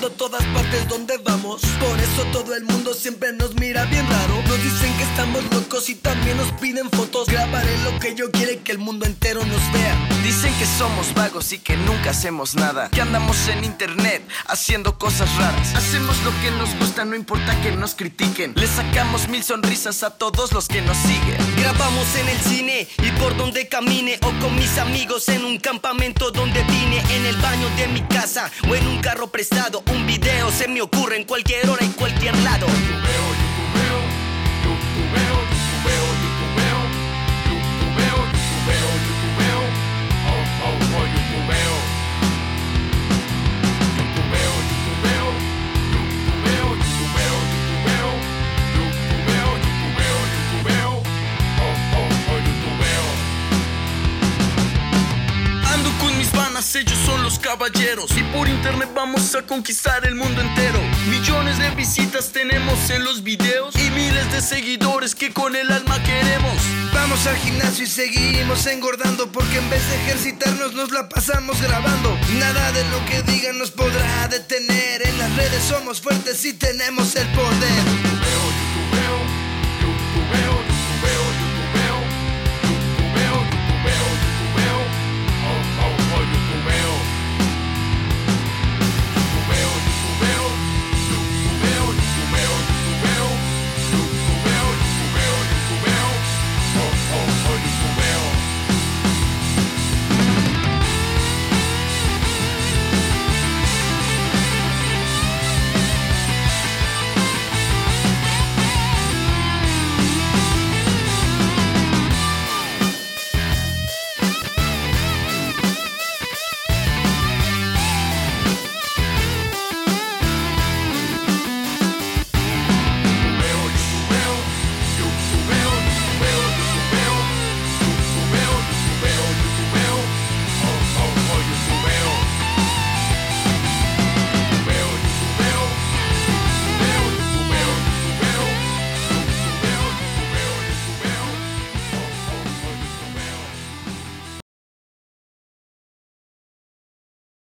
todas partes donde vamos. Por eso todo el mundo siempre nos mira bien raro. Dicen que estamos locos y también nos piden fotos. Grabaré lo que yo quiero que el mundo entero nos vea. Dicen que somos vagos y que nunca hacemos nada. Que andamos en internet haciendo cosas raras. Hacemos lo que nos gusta, no importa que nos critiquen. Le sacamos mil sonrisas a todos los que nos siguen. Grabamos en el cine y por donde camine o con mis amigos en un campamento donde vine, en el baño de mi casa o en un carro prestado. Un video se me ocurre en cualquier hora y cualquier lado. Ellos son los caballeros. Y por internet vamos a conquistar el mundo entero. Millones de visitas tenemos en los videos. Y miles de seguidores que con el alma queremos. Vamos al gimnasio y seguimos engordando porque en vez de ejercitarnos nos la pasamos grabando. Nada de lo que digan nos podrá detener. En las redes somos fuertes y tenemos el poder.